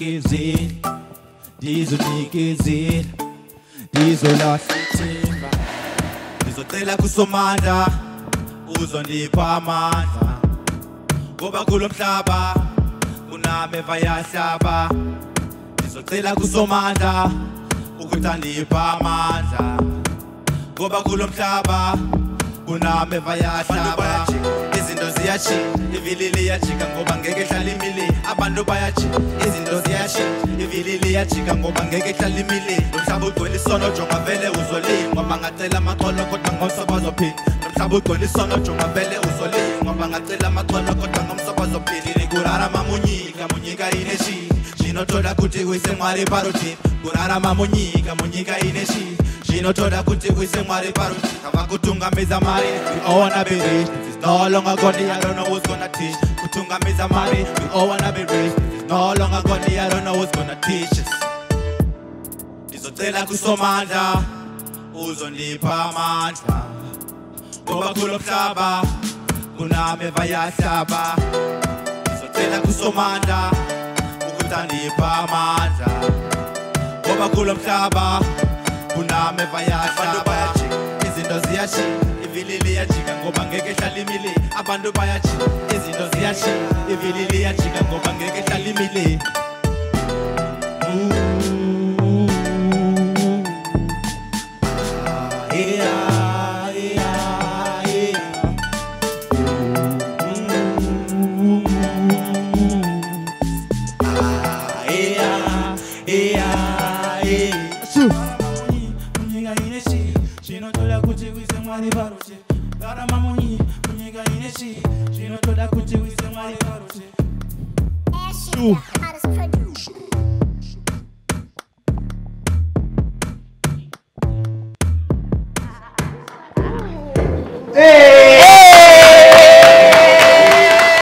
ndizonikezela ndizonikezela ndizolahla ithimba. Ngizocela kusomandla uzondipha amandla. Ngoba kulo mhlaba kunameva yahlaba. Ngizocela kusomandla ukuthi andipha amandla. Ngoba kulo mhlaba kunameva yahlaba. Izinto ziyashintsha ivili liyajika ngoba ngeke hlala imile abantu bayajika izinto ivili liyajika ngoba ngeke hlala imile. Lo mhlaba ugcwele isono jonga vele uzolingwa bangacela amaxolo kodwa ngomso bazophinda. Lo mhlaba ugcwele isono jonga vele uzolingwa bangacela amaxolo kodwa ngomso bazophila kurarama munyika munyika ineshi zvinotoda kuti uise mwari parutivi kurarama munyika munyika ineshi zvinotoda kuti uise mwari parutivi ava kutungamidza mari we all wanna be rich it's no longer gonna I don't know who's gonna teach. Kutungamidza mari we all wanna be rich it's no longer gonna I don't know who's gonna teach ndizocela kusomandla uzondipha amandla ngoba kulo mhlaba. Kunameva yahlaba ngizocela kusomandla ukuthi andipha amandla. Ngoba kulo mhlaba. Kunameva yahlaba izinto ziyashintsha ivili liyajika ngoba ngeke hlala imile. Abantu bayajika. Izinto ziyashintsha ivili liyajika ngoba ngeke hlala imile. Munyika ineshi zvinotoda kuti uise mwari parushe rarama munyi munyika ineshi zvinotoda kuti uise mwari parushe Hey!